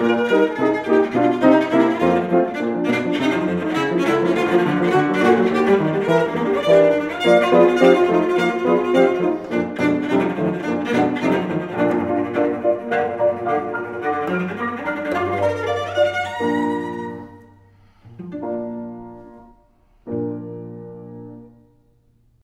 Música